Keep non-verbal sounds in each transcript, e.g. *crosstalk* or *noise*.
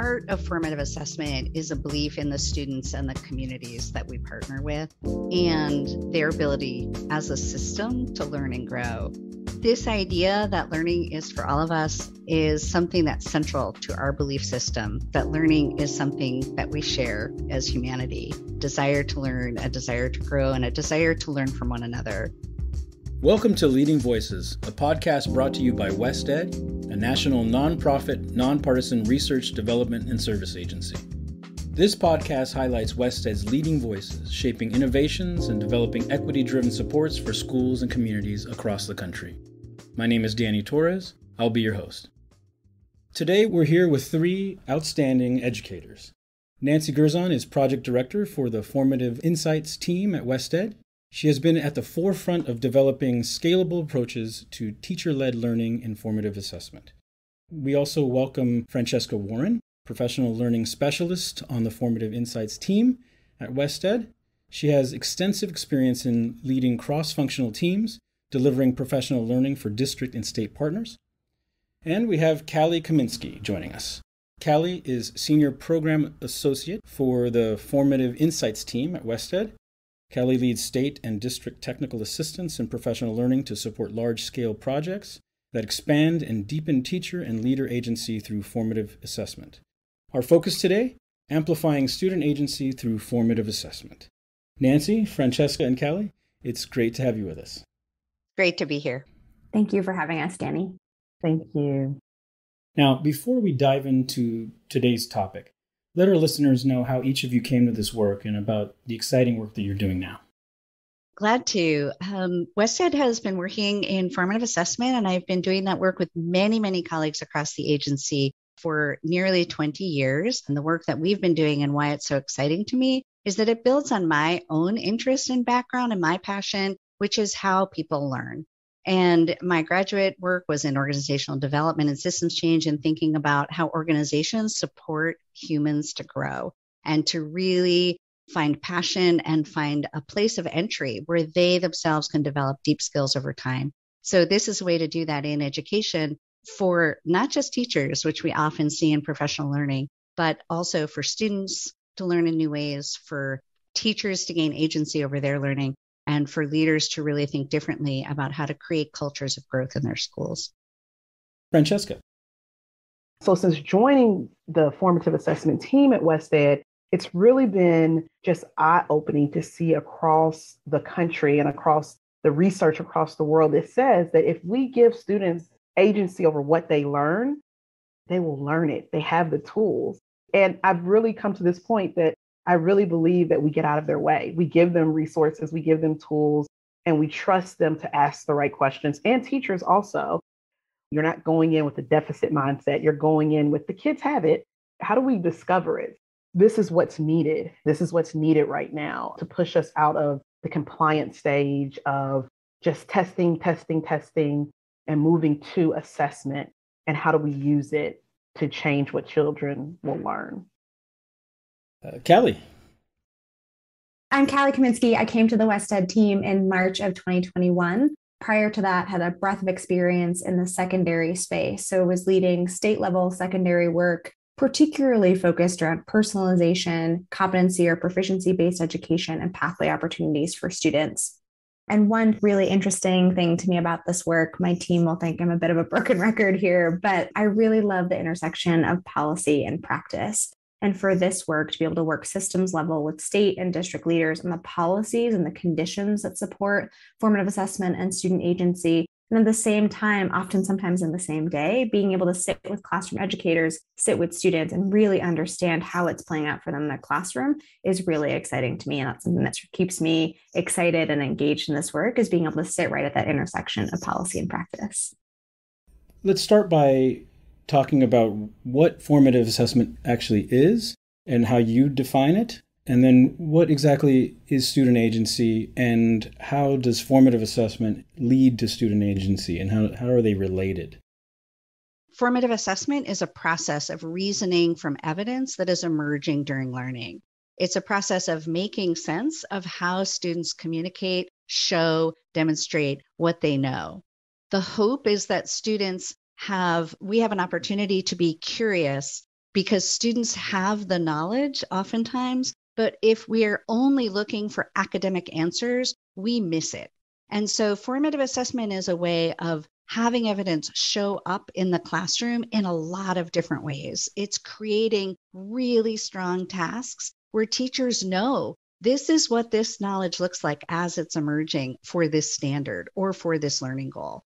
part of formative assessment is a belief in the students and the communities that we partner with and their ability as a system to learn and grow. This idea that learning is for all of us is something that's central to our belief system, that learning is something that we share as humanity desire to learn, a desire to grow, and a desire to learn from one another. Welcome to Leading Voices, a podcast brought to you by WestEd, a national nonprofit, nonpartisan research, development, and service agency. This podcast highlights WestEd's leading voices, shaping innovations and developing equity driven supports for schools and communities across the country. My name is Danny Torres. I'll be your host. Today, we're here with three outstanding educators. Nancy Gerzon is project director for the Formative Insights team at WestEd. She has been at the forefront of developing scalable approaches to teacher led learning in formative assessment. We also welcome Franchesca Warren, professional learning specialist on the Formative Insights team at WestEd. She has extensive experience in leading cross functional teams, delivering professional learning for district and state partners. And we have Cali Kaminsky joining us. Cali is Senior Program Associate for the Formative Insights team at WestEd Cali leads state and district technical assistance in professional learning to support large scale projects that expand and deepen teacher and leader agency through formative assessment. Our focus today amplifying student agency through formative assessment. Nancy, Franchesca, and Cali, it's great to have you with us. Great to be here. Thank you for having us, Danny. Thank you. Now, before we dive into today's topic, let our listeners know how each of you came to this work and about the exciting work that you're doing now. Glad to. Um, WestEd has been working in formative assessment, and I've been doing that work with many, many colleagues across the agency for nearly 20 years. And the work that we've been doing and why it's so exciting to me is that it builds on my own interest and background and my passion, which is how people learn. And my graduate work was in organizational development and systems change and thinking about how organizations support humans to grow and to really find passion and find a place of entry where they themselves can develop deep skills over time. So, this is a way to do that in education for not just teachers, which we often see in professional learning, but also for students to learn in new ways, for teachers to gain agency over their learning, and for leaders to really think differently about how to create cultures of growth in their schools. Franchesca. So, since joining the formative assessment team at WestEd, it's really been just eye opening to see across the country and across the research across the world. It says that if we give students agency over what they learn, they will learn it. They have the tools. And I've really come to this point that I really believe that we get out of their way. We give them resources, we give them tools, and we trust them to ask the right questions. And teachers also. You're not going in with a deficit mindset, you're going in with the kids have it. How do we discover it? This is what's needed. This is what's needed right now to push us out of the compliance stage of just testing, testing, testing, and moving to assessment. And how do we use it to change what children will learn? Uh. I'm Cali Kaminsky. I came to the WestEd team in March of 2021. Prior to that, had a breadth of experience in the secondary space. So was leading state level secondary work, particularly focused around personalization, competency or proficiency based education, and pathway opportunities for students. And one really interesting thing to me about this work, my team will think I'm a bit of a broken *laughs* record here, but I really love the intersection of policy and practice and for this work to be able to work systems level with state and district leaders on the policies and the conditions that support formative assessment and student agency. And at the same time, often sometimes in the same day, being able to sit with classroom educators, sit with students, and really understand how it's playing out for them in their classroom is really exciting to me. And that's something that keeps me excited and engaged in this work is being able to sit right at that intersection of policy and practice. Let's start by talking about what formative assessment actually is and how you define it. And then what exactly is student agency and how does formative assessment lead to student agency and how, how are they related? Formative assessment is a process of reasoning from evidence that is emerging during learning. It's a process of making sense of how students communicate, show, demonstrate what they know. The hope is that students have we have an opportunity to be curious because students have the knowledge oftentimes. But if we are only looking for academic answers, we miss it. And so, formative assessment is a way of having evidence show up in the classroom in a lot of different ways. It's creating really strong tasks where teachers know this is what this knowledge looks like as it's emerging for this standard or for this learning goal.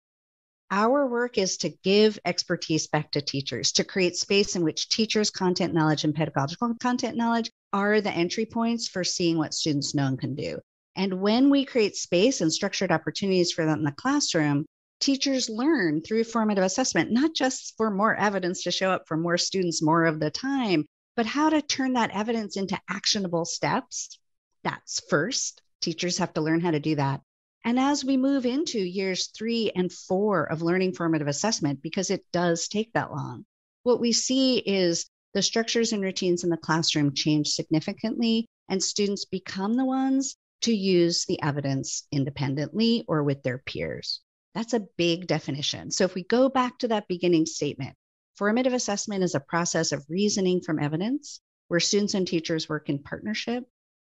Our work is to give expertise back to teachers, to create space in which teachers' content knowledge and pedagogical content knowledge are the entry points for seeing what students know and can do. And when we create space and structured opportunities for them in the classroom, teachers learn through formative assessment, not just for more evidence to show up for more students more of the time, but how to turn that evidence into actionable steps. That's first. Teachers have to learn how to do that. And as we move into years three and four of learning formative assessment, because it does take that long, what we see is the structures and routines in the classroom change significantly, and students become the ones to use the evidence independently or with their peers. That's a big definition. So if we go back to that beginning statement, formative assessment is a process of reasoning from evidence where students and teachers work in partnership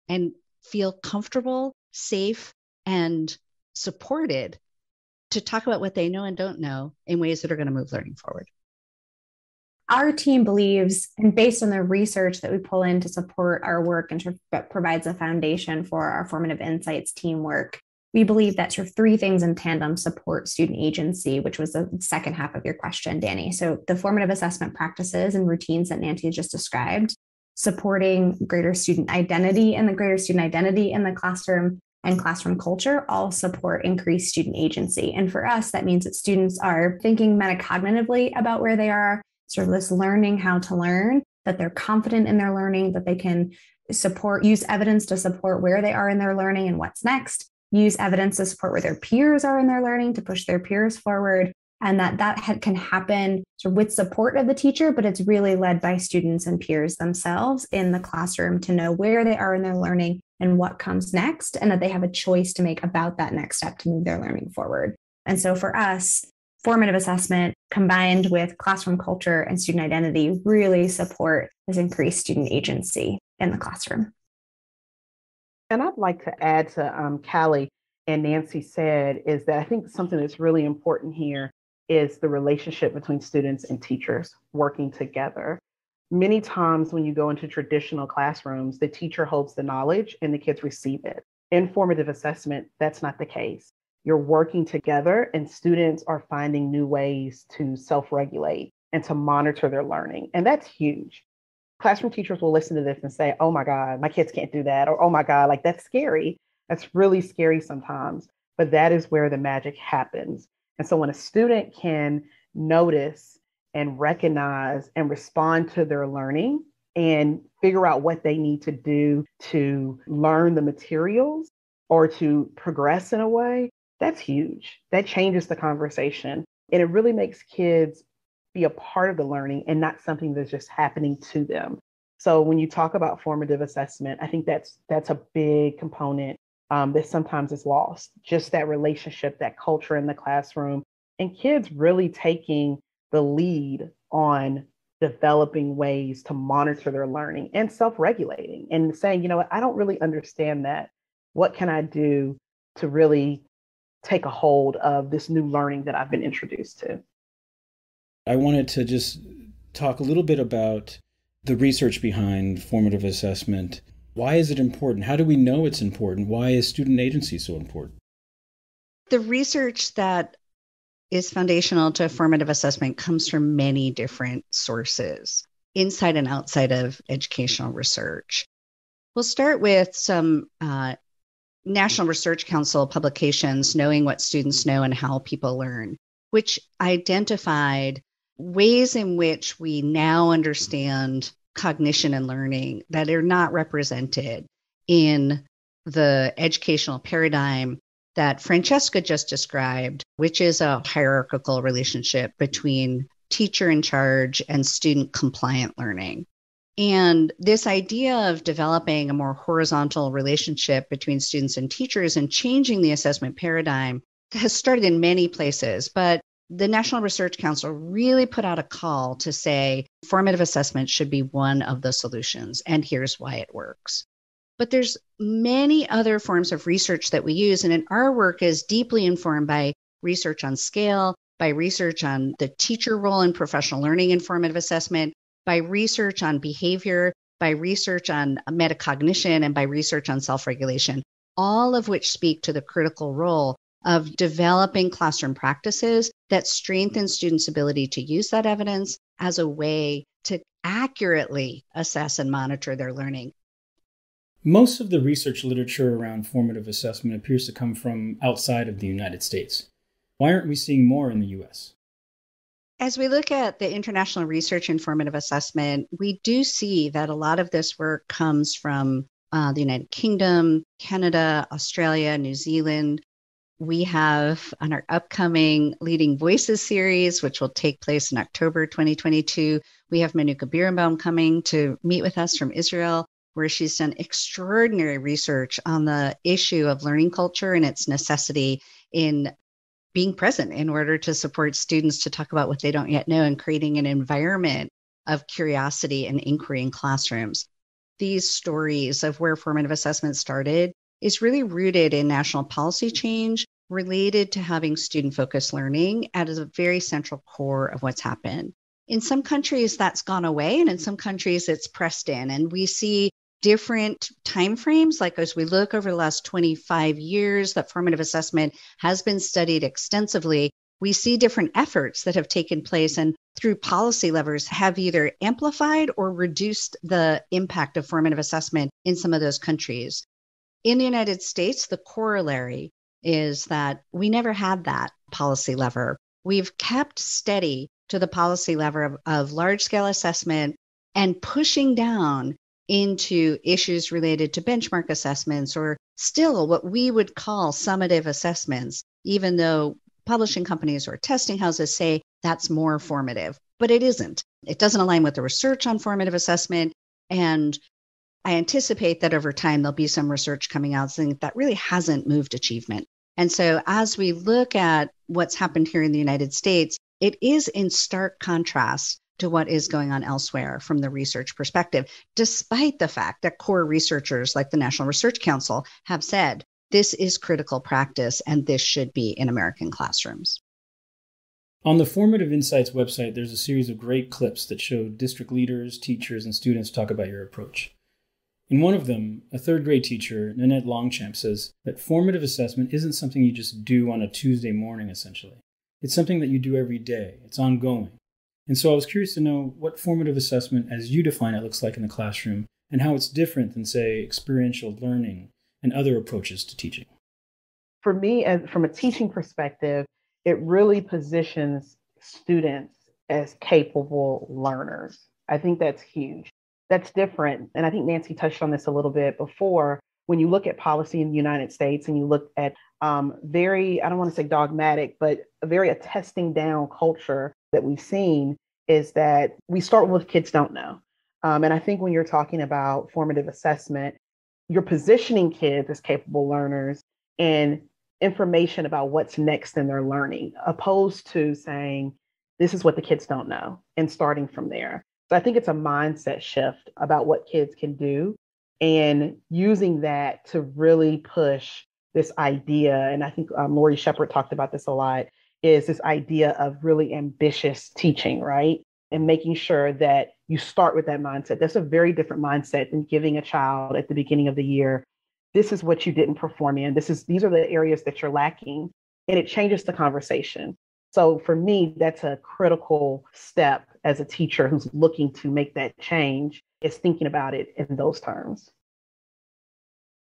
and feel comfortable, safe, and supported to talk about what they know and don't know in ways that are going to move learning forward. Our team believes, and based on the research that we pull in to support our work and provides a foundation for our formative insights teamwork, we believe that sort of three things in tandem support student agency, which was the second half of your question, Danny. So the formative assessment practices and routines that Nancy just described, supporting greater student identity and the greater student identity in the classroom and classroom culture all support increased student agency. And for us, that means that students are thinking metacognitively about where they are, sort of this learning how to learn, that they're confident in their learning, that they can support, use evidence to support where they are in their learning and what's next, use evidence to support where their peers are in their learning to push their peers forward, and that that can happen with support of the teacher but it's really led by students and peers themselves in the classroom to know where they are in their learning and what comes next and that they have a choice to make about that next step to move their learning forward and so for us formative assessment combined with classroom culture and student identity really support this increased student agency in the classroom and i'd like to add to um, Cali and Nancy said is that I think something that's really important here is the relationship between students and teachers working together. Many times, when you go into traditional classrooms, the teacher holds the knowledge and the kids receive it. In formative assessment, that's not the case. You're working together, and students are finding new ways to self regulate and to monitor their learning. And that's huge. Classroom teachers will listen to this and say, Oh my God, my kids can't do that. Or, Oh my God, like that's scary. That's really scary sometimes. But that is where the magic happens. And so when a student can notice and recognize and respond to their learning and figure out what they need to do to learn the materials or to progress in a way, that's huge. That changes the conversation. And it really makes kids be a part of the learning and not something that's just happening to them. So when you talk about formative assessment, I think that's that's a big component um, that sometimes is lost. Just that relationship, that culture in the classroom, and kids really taking the lead on developing ways to monitor their learning and self regulating and saying, you know what, I don't really understand that. What can I do to really take a hold of this new learning that I've been introduced to? I wanted to just talk a little bit about the research behind formative assessment why is it important? How do we know it's important? Why is student agency so important? The research that is foundational to formative assessment comes from many different sources, inside and outside of educational research. We'll start with some uh, National Research Council publications, Knowing What Students Know and How People Learn, which identified ways in which we now understand cognition and learning that are not represented in the educational paradigm that Franchesca just described, which is a hierarchical relationship between teacher in charge and student compliant learning. And this idea of developing a more horizontal relationship between students and teachers and changing the assessment paradigm has started in many places, but the National Research Council really put out a call to say formative assessment should be one of the solutions, and here's why it works. But there's many other forms of research that we use, and in our work is deeply informed by research on scale, by research on the teacher role in professional learning and formative assessment, by research on behavior, by research on metacognition, and by research on self regulation, all of which speak to the critical role of developing classroom practices that strengthen students' ability to use that evidence as a way to accurately assess and monitor their learning. Most of the research literature around formative assessment appears to come from outside of the United States. Why aren't we seeing more in the US? As we look at the international research in formative assessment, we do see that a lot of this work comes from uh, the United Kingdom, Canada, Australia, New Zealand, we have on our upcoming Leading Voices series, which will take place in October 2022, we have Menucha Birenbaum coming to meet with us from Israel, where she's done extraordinary research on the issue of learning culture and its necessity in being present in order to support students to talk about what they don't yet know and creating an environment of curiosity and inquiry in classrooms. These stories of where formative assessment started is really rooted in national policy change related to having student focused learning as a very central core of what's happened. In some countries, that's gone away, and in some countries, it's pressed in. And we see different timeframes. Like as we look over the last 25 years that formative assessment has been studied extensively, we see different efforts that have taken place and through policy levers have either amplified or reduced the impact of formative assessment in some of those countries. In the United States, the corollary is that we never had that policy lever. We've kept steady to the policy lever of, of large scale assessment and pushing down into issues related to benchmark assessments or still what we would call summative assessments, even though publishing companies or testing houses say that's more formative, but it isn't. It doesn't align with the research on formative assessment. And I anticipate that over time there'll be some research coming out saying that really hasn't moved achievement. And so as we look at what's happened here in the United States, it is in stark contrast to what is going on elsewhere from the research perspective, despite the fact that core researchers like the National Research Council have said this is critical practice and this should be in American classrooms. On the Formative Insights website, there's a series of great clips that show district leaders, teachers, and students talk about your approach. In one of them, a third grade teacher, Nanette Longchamp, says that formative assessment isn't something you just do on a Tuesday morning, essentially. It's something that you do every day, it's ongoing. And so I was curious to know what formative assessment, as you define it, looks like in the classroom and how it's different than, say, experiential learning and other approaches to teaching. For me, as, from a teaching perspective, it really positions students as capable learners. I think that's huge that's different. And I think Nancy touched on this a little bit before. When you look at policy in the United States and you look at um, very, I don't want to say dogmatic, but a very a testing down culture that we've seen is that we start with kids don't know. Um, and I think when you're talking about formative assessment, you're positioning kids as capable learners and information about what's next in their learning, opposed to saying, this is what the kids don't know and starting from there. So I think it's a mindset shift about what kids can do and using that to really push this idea. And I think um, Lorrie Shepard talked about this a lot is this idea of really ambitious teaching, right? And making sure that you start with that mindset. That's a very different mindset than giving a child at the beginning of the year, this is what you didn't perform in. This is these are the areas that you're lacking. And it changes the conversation. So for me, that's a critical step as a teacher who's looking to make that change is thinking about it in those terms.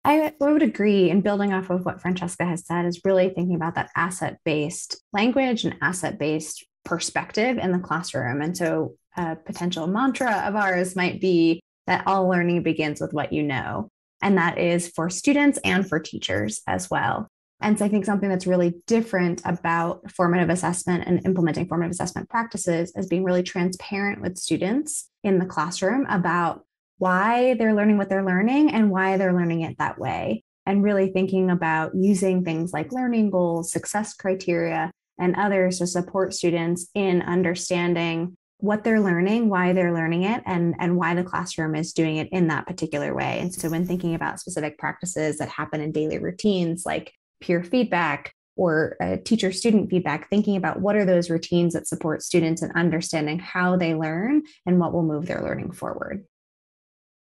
I would agree. And building off of what Franchesca has said, is really thinking about that asset based language and asset based perspective in the classroom. And so, a potential mantra of ours might be that all learning begins with what you know. And that is for students and for teachers as well. And so I think something that's really different about formative assessment and implementing formative assessment practices is being really transparent with students in the classroom about why they're learning what they're learning and why they're learning it that way. And really thinking about using things like learning goals, success criteria and others to support students in understanding what they're learning, why they're learning it, and, and why the classroom is doing it in that particular way. And so, when thinking about specific practices that happen in daily routines like peer feedback or uh, teacher student feedback, thinking about what are those routines that support students and understanding how they learn and what will move their learning forward.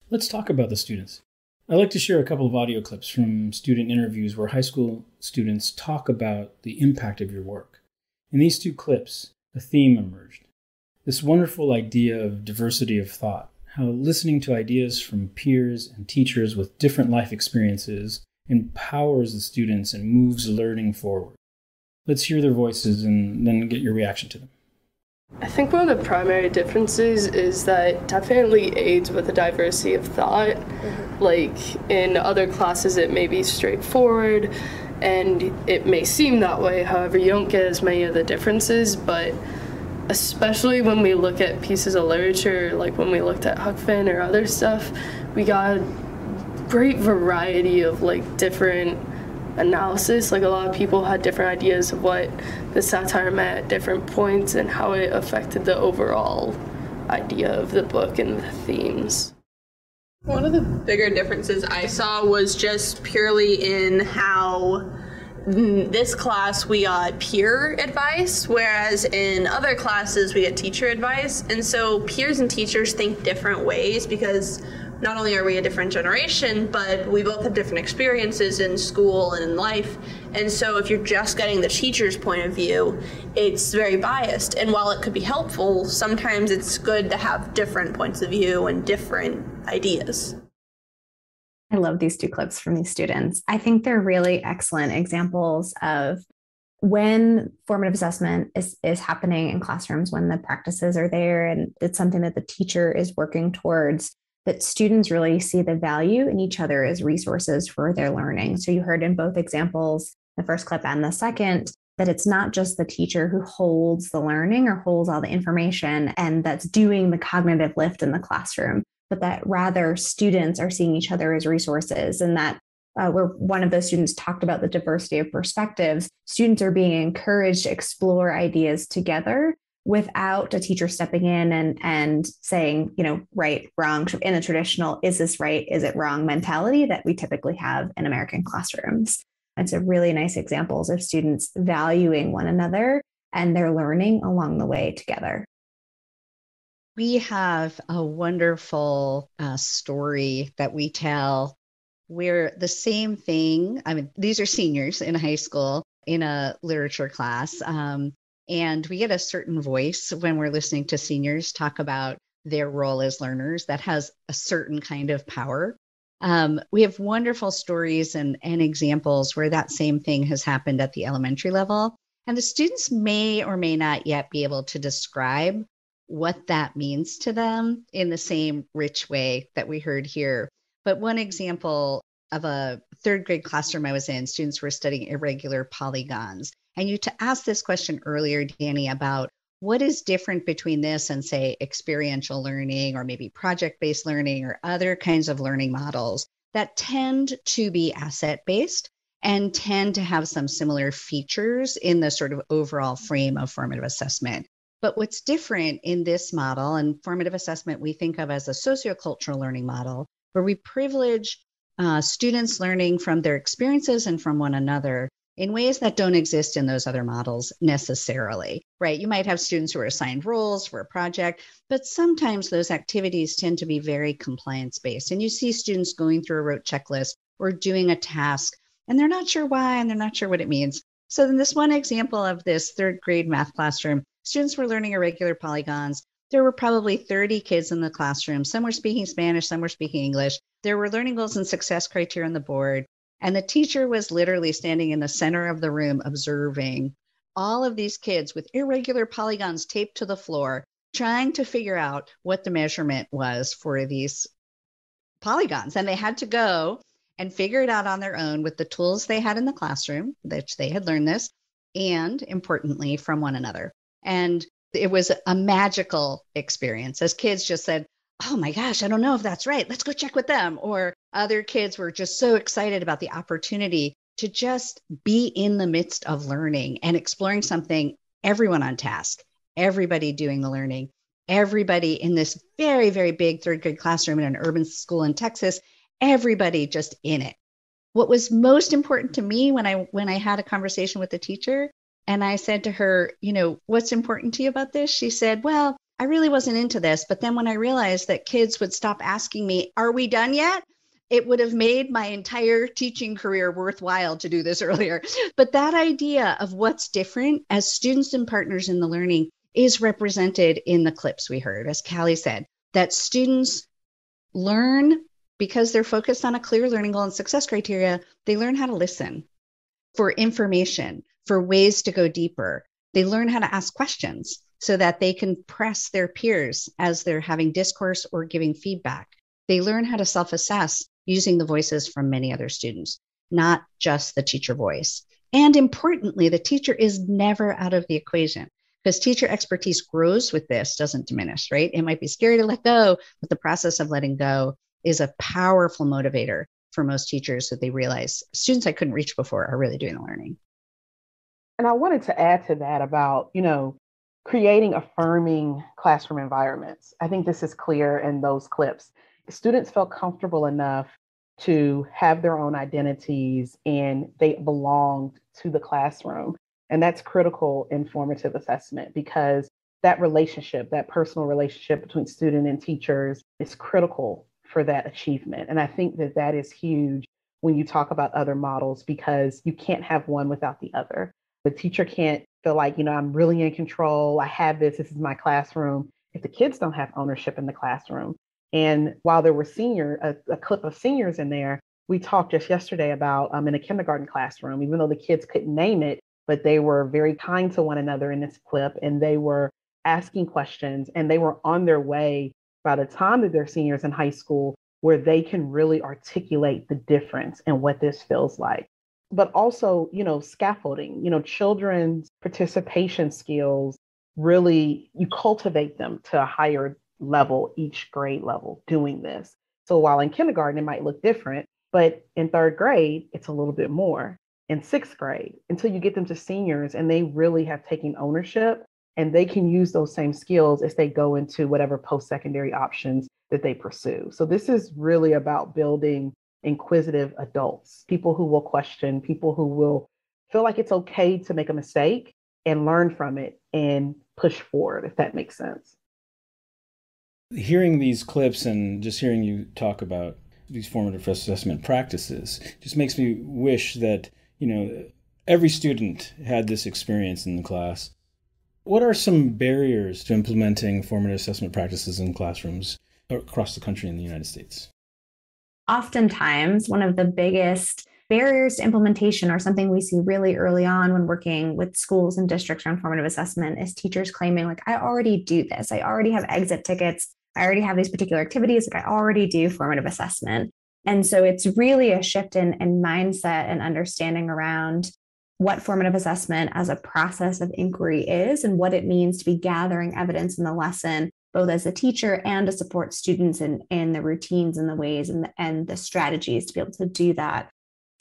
Let's talk about the students. I'd like to share a couple of audio clips from student interviews where high school students talk about the impact of your work. In these two clips, a theme emerged this wonderful idea of diversity of thought, how listening to ideas from peers and teachers with different life experiences empowers the students and moves learning forward. Let's hear their voices and then get your reaction to them. I think one of the primary differences is that definitely aids with the diversity of thought. Mm-hmm. Like in other classes, it may be straightforward and it may seem that way, however, you don't get as many of the differences, but especially when we look at pieces of literature, like when we looked at Huck Finn or other stuff, we got a great variety of like different analysis. Like a lot of people had different ideas of what the satire meant at different points and how it affected the overall idea of the book and the themes. One of the bigger differences I saw was just purely in how this class we got peer advice, whereas in other classes we get teacher advice. And so peers and teachers think different ways because not only are we a different generation, but we both have different experiences in school and in life. And so if you're just getting the teacher's point of view, it's very biased. And while it could be helpful, sometimes it's good to have different points of view and different ideas. I love these two clips from these students. I think they're really excellent examples of when formative assessment is, is happening in classrooms, when the practices are there and it's something that the teacher is working towards, that students really see the value in each other as resources for their learning. So you heard in both examples, the first clip and the second, that it's not just the teacher who holds the learning or holds all the information and that's doing the cognitive lift in the classroom but that rather students are seeing each other as resources and that uh, where one of those students talked about the diversity of perspectives, students are being encouraged to explore ideas together without a teacher stepping in and and saying, you know, right, wrong, in a traditional is this right, is it wrong mentality that we typically have in American classrooms. And so really nice examples of students valuing one another and their learning along the way together we have a wonderful uh, story that we tell where the same thing, I mean, these are seniors in high school in a literature class. Um, and we get a certain voice when we're listening to seniors talk about their role as learners that has a certain kind of power. Um, we have wonderful stories and, and examples where that same thing has happened at the elementary level. And the students may or may not yet be able to describe what that means to them in the same rich way that we heard here. But one example of a third grade classroom I was in, students were studying irregular polygons. And you to ask this question earlier, Danny, about what is different between this and, say, experiential learning or maybe project based learning or other kinds of learning models that tend to be asset based and tend to have some similar features in the sort of overall frame of formative assessment. But what's different in this model and formative assessment, we think of as a sociocultural learning model, where we privilege uh, students learning from their experiences and from one another in ways that don't exist in those other models necessarily, right? You might have students who are assigned roles for a project, but sometimes those activities tend to be very compliance based. And you see students going through a rote checklist or doing a task, and they're not sure why and they're not sure what it means. So, in this one example of this third grade math classroom, Students were learning irregular polygons. There were probably 30 kids in the classroom. Some were speaking Spanish, some were speaking English. There were learning goals and success criteria on the board. And the teacher was literally standing in the center of the room observing all of these kids with irregular polygons taped to the floor, trying to figure out what the measurement was for these polygons. And they had to go and figure it out on their own with the tools they had in the classroom, which they had learned this, and importantly, from one another. And it was a magical experience as kids just said, Oh my gosh, I don't know if that's right. Let's go check with them. Or other kids were just so excited about the opportunity to just be in the midst of learning and exploring something, everyone on task, everybody doing the learning, everybody in this very, very big third grade classroom in an urban school in Texas, everybody just in it. What was most important to me when I when I had a conversation with the teacher and I said to her, you know, what's important to you about this? She said, well, I really wasn't into this, but then when I realized that kids would stop asking me, "Are we done yet?" it would have made my entire teaching career worthwhile to do this *laughs* earlier. But that idea of what's different as students and partners in the learning is represented in the clips we heard, as Cali said, that students learn because they're focused on a clear learning goal and success criteria, they learn how to listen for information, for ways to go deeper. They learn how to ask questions so that they can press their peers as they're having discourse or giving feedback. They learn how to self assess using the voices from many other students, not just the teacher voice. And importantly, the teacher is never out of the equation because teacher expertise grows with this, doesn't diminish, right? It might be scary to let go, but the process of letting go is a powerful motivator for most teachers that they realize students I couldn't reach before are really doing the learning. And I wanted to add to that about, you know, creating affirming classroom environments. I think this is clear in those clips. Students felt comfortable enough to have their own identities and they belonged to the classroom. And that's critical in formative assessment because that relationship, that personal relationship between student and teachers is critical for that achievement. And I think that that is huge when you talk about other models because you can't have one without the other. The teacher can't feel like, you know, I'm really in control. I have this. This is my classroom. If the kids don't have ownership in the classroom. And while there were senior, a, a clip of seniors in there, we talked just yesterday about um, in a kindergarten classroom, even though the kids couldn't name it, but they were very kind to one another in this clip and they were asking questions and they were on their way by the time that they're seniors in high school where they can really articulate the difference and what this feels like but also you know scaffolding you know children's participation skills really you cultivate them to a higher level each grade level doing this so while in kindergarten it might look different but in third grade it's a little bit more in sixth grade until you get them to seniors and they really have taken ownership and they can use those same skills as they go into whatever post secondary options that they pursue. So, this is really about building inquisitive adults, people who will question, people who will feel like it's okay to make a mistake and learn from it and push forward, if that makes sense. Hearing these clips and just hearing you talk about these formative assessment practices just makes me wish that, you know, every student had this experience in the class what are some barriers to implementing formative assessment practices in classrooms across the country in the United States? Oftentimes, one of the biggest barriers to implementation or something we see really early on when working with schools and districts around formative assessment is teachers claiming like i already do this. I already have exit tickets. I already have these particular activities. Like i already do formative assessment. And so it's really a shift in, in mindset and understanding around what formative assessment as a process of inquiry is and what it means to be gathering evidence in the lesson both as a teacher and to support students in, in the routines and the ways and the, and the strategies to be able to do that.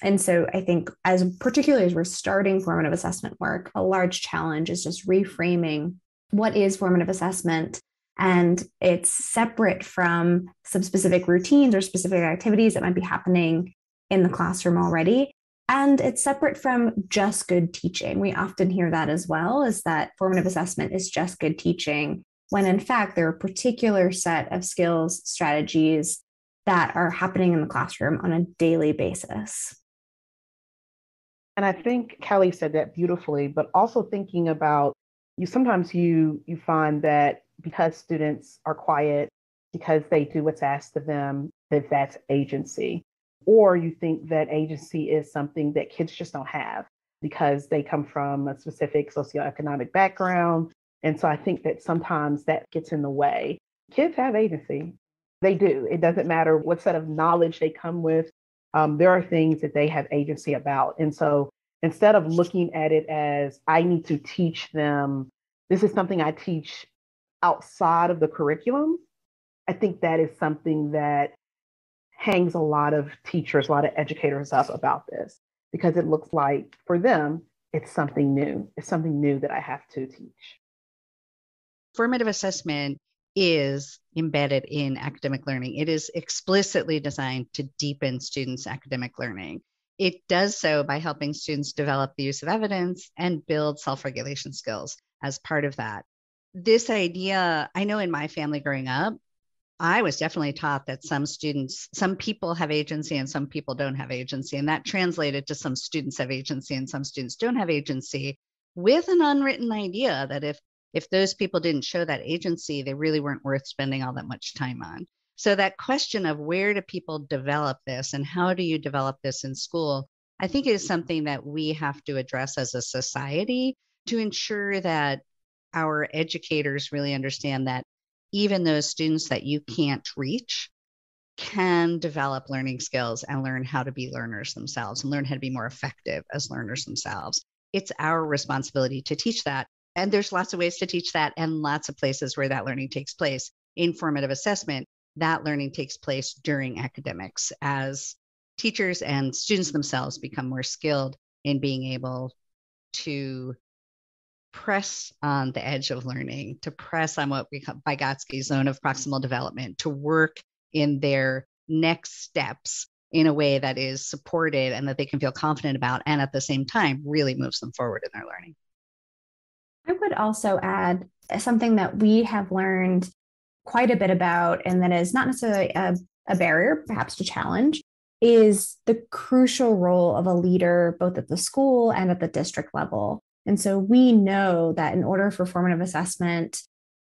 And so i think as particularly as we're starting formative assessment work a large challenge is just reframing what is formative assessment. And it's separate from some specific routines or specific activities that might be happening in the classroom already. And it's separate from just good teaching. We often hear that as well, is that formative assessment is just good teaching, when in fact, there are a particular set of skills, strategies that are happening in the classroom on a daily basis. And I think Cali said that beautifully, but also thinking about you sometimes you you find that because students are quiet, because they do what's asked of them, that that's agency or you think that agency is something that kids just don't have because they come from a specific socioeconomic background. And so I think that sometimes that gets in the way. Kids have agency. They do. It doesn't matter what set of knowledge they come with. Um, there are things that they have agency about. And so instead of looking at it as I need to teach them, this is something I teach outside of the curriculum, I think that is something that hangs a lot of teachers, a lot of educators up about this because it looks like for them, it's something new. It's something new that I have to teach. Formative assessment is embedded in academic learning. It is explicitly designed to deepen students' academic learning. It does so by helping students develop the use of evidence and build self regulation skills as part of that. This idea, I know in my family growing up, I was definitely taught that some students, some people have agency and some people don't have agency. And that translated to some students have agency and some students don't have agency with an unwritten idea that if if those people didn't show that agency, they really weren't worth spending all that much time on. So that question of where do people develop this and how do you develop this in school, I think is something that we have to address as a society to ensure that our educators really understand that even those students that you can't reach can develop learning skills and learn how to be learners themselves and learn how to be more effective as learners themselves. It's our responsibility to teach that. And there's lots of ways to teach that and lots of places where that learning takes place. In formative assessment, that learning takes place during academics as teachers and students themselves become more skilled in being able to press on the edge of learning, to press on what we call Vygotsky zone of proximal development, to work in their next steps in a way that is supported and that they can feel confident about, and at the same time, really moves them forward in their learning. I would also add something that we have learned quite a bit about, and that is not necessarily a, a barrier, perhaps to challenge, is the crucial role of a leader, both at the school and at the district level. And so we know that in order for formative assessment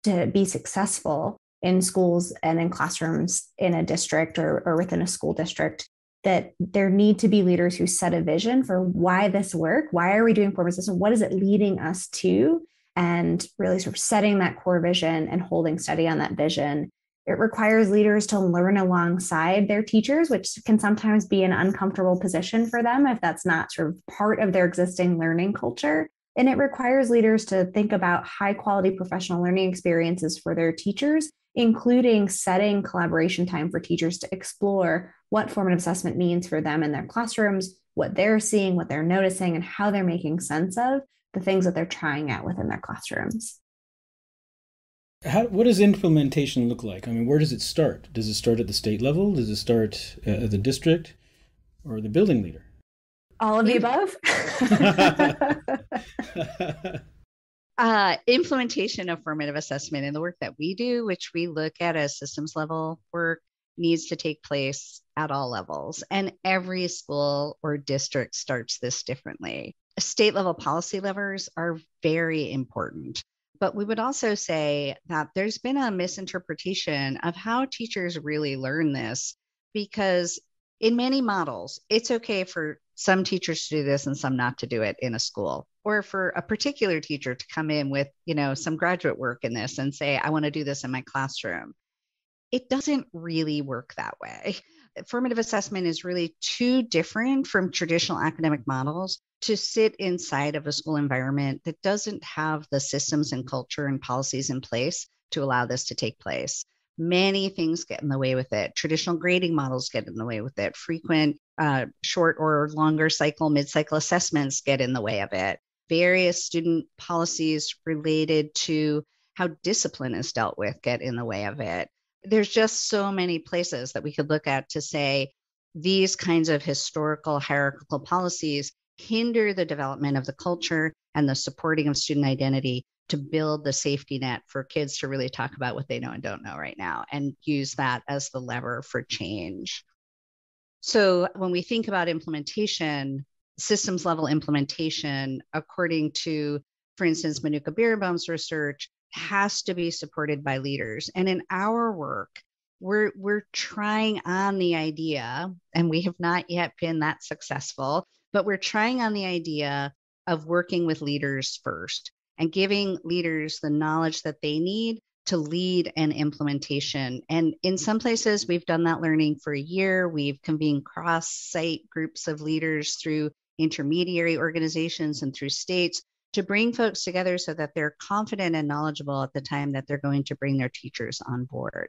to be successful in schools and in classrooms in a district or, or within a school district, that there need to be leaders who set a vision for why this work, why are we doing formative assessment, what is it leading us to, and really sort of setting that core vision and holding steady on that vision. It requires leaders to learn alongside their teachers, which can sometimes be an uncomfortable position for them if that's not sort of part of their existing learning culture. And it requires leaders to think about high quality professional learning experiences for their teachers, including setting collaboration time for teachers to explore what formative assessment means for them in their classrooms, what they're seeing, what they're noticing, and how they're making sense of the things that they're trying out within their classrooms. How, what does implementation look like? I mean, where does it start? Does it start at the state level? Does it start at the district or the building leader? All of the above. *laughs* *laughs* uh, implementation of formative assessment and the work that we do, which we look at as systems level work, needs to take place at all levels. And every school or district starts this differently. State level policy levers are very important. But we would also say that there's been a misinterpretation of how teachers really learn this because in many models, it's okay for some teachers to do this and some not to do it in a school or for a particular teacher to come in with you know some graduate work in this and say i want to do this in my classroom it doesn't really work that way formative assessment is really too different from traditional academic models to sit inside of a school environment that doesn't have the systems and culture and policies in place to allow this to take place many things get in the way with it. Traditional grading models get in the way with it. Frequent uh, short or longer cycle, mid cycle assessments get in the way of it. Various student policies related to how discipline is dealt with get in the way of it. There's just so many places that we could look at to say these kinds of historical hierarchical policies hinder the development of the culture and the supporting of student identity to build the safety net for kids to really talk about what they know and don't know right now and use that as the lever for change. So when we think about implementation, systems level implementation, according to, for instance, Menucha Birenbaum's research, has to be supported by leaders. And in our work, we're we're trying on the idea, and we have not yet been that successful, but we're trying on the idea of working with leaders first and giving leaders the knowledge that they need to lead an implementation. And in some places, we've done that learning for a year. We've convened cross site groups of leaders through intermediary organizations and through states to bring folks together so that they're confident and knowledgeable at the time that they're going to bring their teachers on board.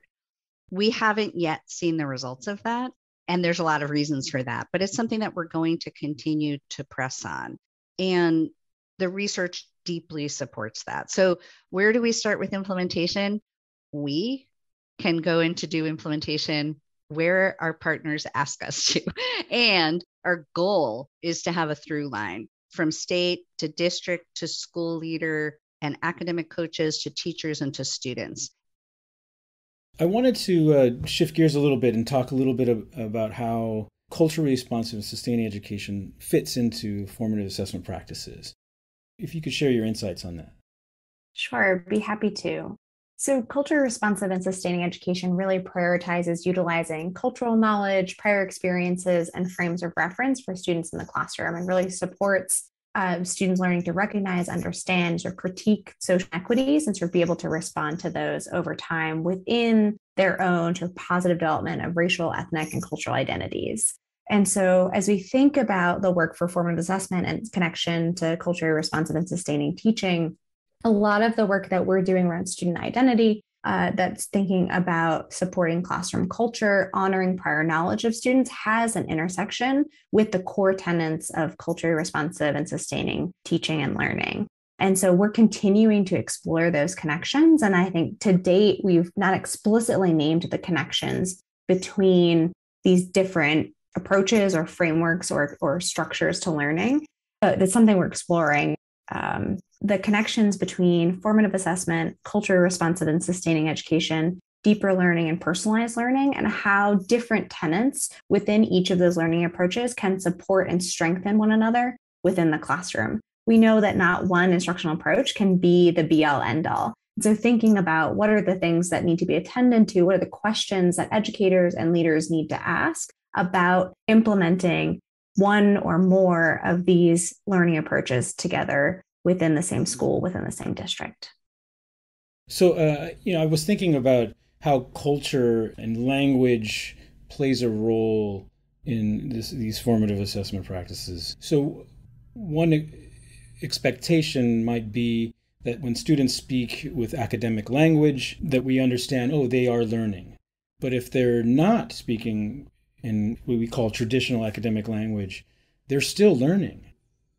We haven't yet seen the results of that. And there's a lot of reasons for that, but it's something that we're going to continue to press on. And the research deeply supports that. So, where do we start with implementation? We can go in to do implementation where our partners ask us to. *laughs* And our goal is to have a through line from state to district to school leader and academic coaches to teachers and to students. I wanted to uh, shift gears a little bit and talk a little bit of, about how culturally responsive and sustaining education fits into formative assessment practices. If you could share your insights on that. Sure, be happy to. So, culture responsive and sustaining education really prioritizes utilizing cultural knowledge, prior experiences, and frames of reference for students in the classroom and really supports uh, students learning to recognize, understand, or critique social equities and sort of be able to respond to those over time within their own sort of positive development of racial, ethnic, and cultural identities. And so, as we think about the work for formative assessment and connection to culturally responsive and sustaining teaching, a lot of the work that we're doing around student identity uh, that's thinking about supporting classroom culture, honoring prior knowledge of students has an intersection with the core tenets of culturally responsive and sustaining teaching and learning. And so we're continuing to explore those connections. And I think to date, we've not explicitly named the connections between these different approaches or frameworks or, or structures to learning. But that's something we're exploring um, the connections between formative assessment, culturally responsive and sustaining education, deeper learning, and personalized learning, and how different tenants within each of those learning approaches can support and strengthen one another within the classroom. We know that not one instructional approach can be the be all end all. So, thinking about what are the things that need to be attended to, what are the questions that educators and leaders need to ask about implementing one or more of these learning approaches together within the same school, within the same district. So, uh, you know, I was thinking about how culture and language plays a role in this, these formative assessment practices. So, one expectation might be that when students speak with academic language, that we understand, oh, they are learning. But if they're not speaking in what we call traditional academic language, they're still learning.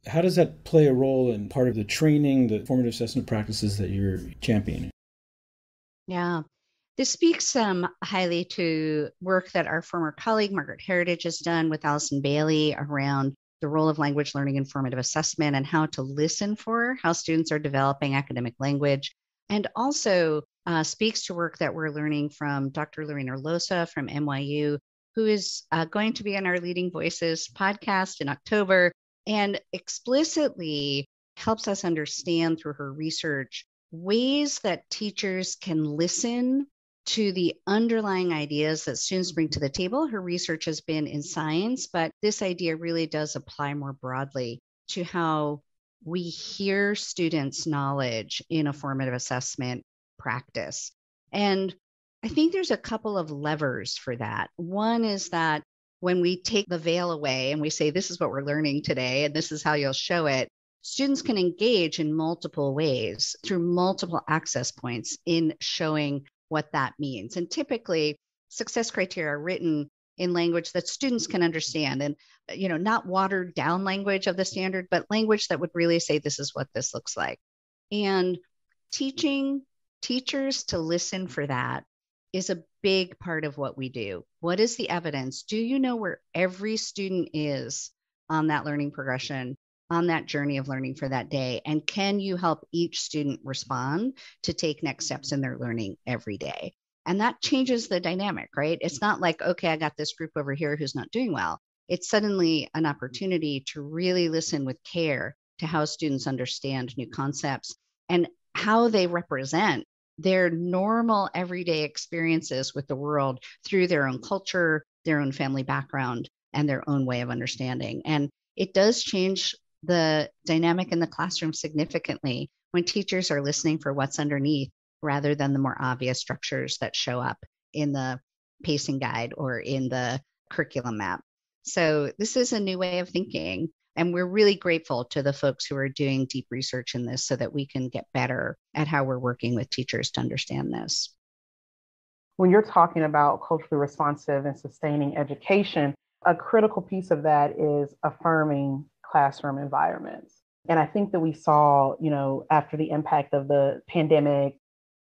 How does that play a role in part of the training, the formative assessment practices that you're championing? Yeah. This speaks um, highly to work that our former colleague Margaret Heritage has done with Alison Bailey around the role of language learning in formative assessment and how to listen for how students are developing academic language. And also uh, speaks to work that we're learning from Dr. Lorena Llosa from NYU, who is uh, going to be on our Leading Voices podcast in October and explicitly helps us understand through her research ways that teachers can listen to the underlying ideas that students bring to the table. Her research has been in science, but this idea really does apply more broadly to how we hear students' knowledge in a formative assessment practice. And I think there's a couple of levers for that. One is that when we take the veil away and we say, this is what we're learning today, and this is how you'll show it, students can engage in multiple ways through multiple access points in showing what that means. And typically, success criteria are written in language that students can understand and you know not watered down language of the standard but language that would really say this is what this looks like and teaching teachers to listen for that is a big part of what we do. What is the evidence? Do you know where every student is on that learning progression, on that journey of learning for that day? And can you help each student respond to take next steps in their learning every day? And that changes the dynamic, right? It's not like, okay, I got this group over here who's not doing well. It's suddenly an opportunity to really listen with care to how students understand new concepts and how they represent their normal everyday experiences with the world through their own culture, their own family background, and their own way of understanding. And it does change the dynamic in the classroom significantly when teachers are listening for what's underneath rather than the more obvious structures that show up in the pacing guide or in the curriculum map. So, this is a new way of thinking and we're really grateful to the folks who are doing deep research in this so that we can get better at how we're working with teachers to understand this. when you're talking about culturally responsive and sustaining education, a critical piece of that is affirming classroom environments. And I think that we saw, you know, after the impact of the pandemic,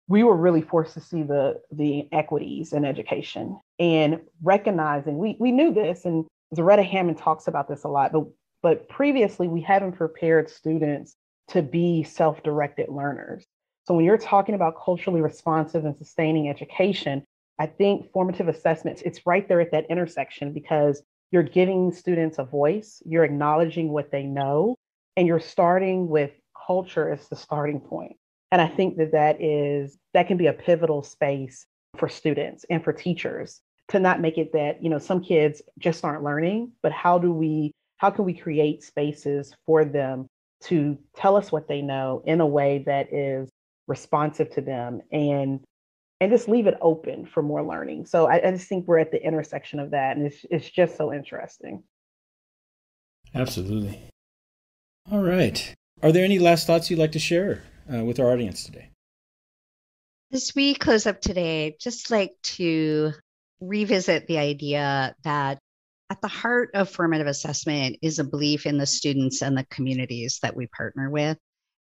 we were really forced to see the the equities in education and recognizing we we knew this and Zaretta Hammond talks about this a lot, but but previously we haven't prepared students to be self-directed learners. So when you're talking about culturally responsive and sustaining education, I think formative assessments, it's right there at that intersection because you're giving students a voice, you're acknowledging what they know, and you're starting with culture as the starting point. And I think that that is that can be a pivotal space for students and for teachers to not make it that, you know, some kids just aren't learning, but how do we how can we create spaces for them to tell us what they know in a way that is responsive to them and and just leave it open for more learning. So I, I just think we're at the intersection of that, and it's it's just so interesting. Absolutely. All right. Are there any last thoughts you'd like to share uh, with our audience today? As we close up today, just like to revisit the idea that at the heart of formative assessment is a belief in the students and the communities that we partner with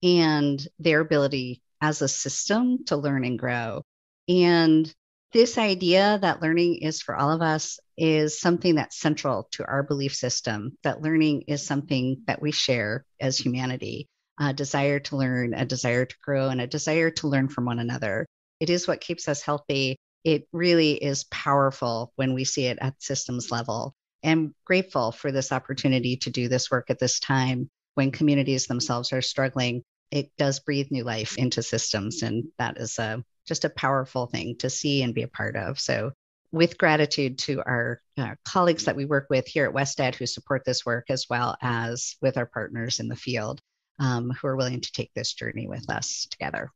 and their ability as a system to learn and grow. And this idea that learning is for all of us is something that's central to our belief system, that learning is something that we share as humanity a desire to learn, a desire to grow, and a desire to learn from one another. It is what keeps us healthy. It really is powerful when we see it at systems level. I'm grateful for this opportunity to do this work at this time when communities themselves are struggling. It does breathe new life into systems, and that is a just a powerful thing to see and be a part of. So, with gratitude to our uh, colleagues that we work with here at WestEd who support this work, as well as with our partners in the field um, who are willing to take this journey with us together.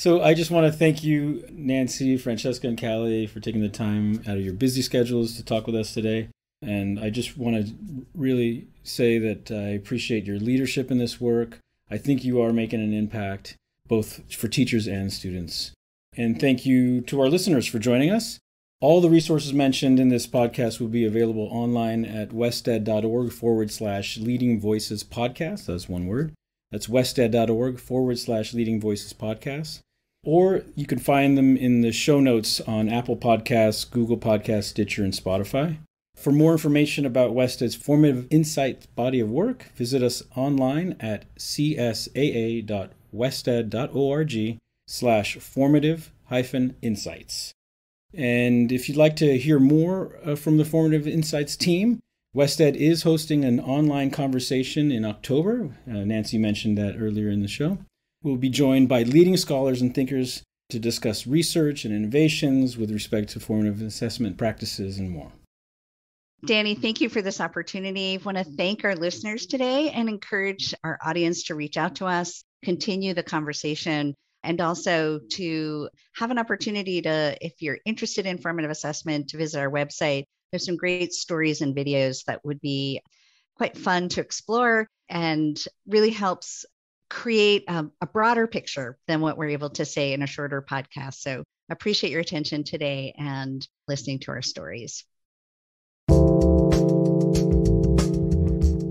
So, I just want to thank you, Nancy, Franchesca, and Cali, for taking the time out of your busy schedules to talk with us today. And I just want to really say that I appreciate your leadership in this work. I think you are making an impact both for teachers and students. And thank you to our listeners for joining us. All the resources mentioned in this podcast will be available online at wested.org forward slash leading voices podcast. That's one word. That's wested.org forward slash leading voices podcast. Or you can find them in the show notes on Apple Podcasts, Google Podcasts, Stitcher, and Spotify. For more information about WestEd's formative insights body of work, visit us online at csaa.org wested.org slash formative hyphen insights. And if you'd like to hear more uh, from the Formative Insights team, WestEd is hosting an online conversation in October. Uh, Nancy mentioned that earlier in the show. We'll be joined by leading scholars and thinkers to discuss research and innovations with respect to formative assessment practices and more. Danny, thank you for this opportunity. I want to thank our listeners today and encourage our audience to reach out to us continue the conversation and also to have an opportunity to, if you're interested in formative assessment, to visit our website. There's some great stories and videos that would be quite fun to explore and really helps create a, a broader picture than what we're able to say in a shorter podcast. So appreciate your attention today and listening to our stories.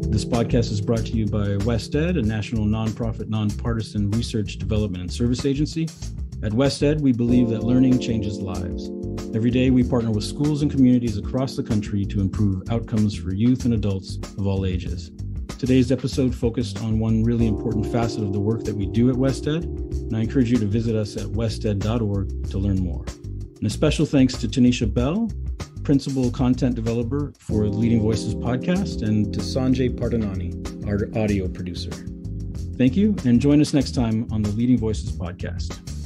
This podcast is brought to you by WestEd, a national nonprofit, nonpartisan research, development, and service agency. At WestEd, we believe that learning changes lives. Every day, we partner with schools and communities across the country to improve outcomes for youth and adults of all ages. Today's episode focused on one really important facet of the work that we do at WestEd, and I encourage you to visit us at wested.org to learn more. And a special thanks to Tanisha Bell, principal content developer for Leading Voices podcast, and to Sanjay Pardanani, our audio producer. Thank you, and join us next time on the Leading Voices podcast.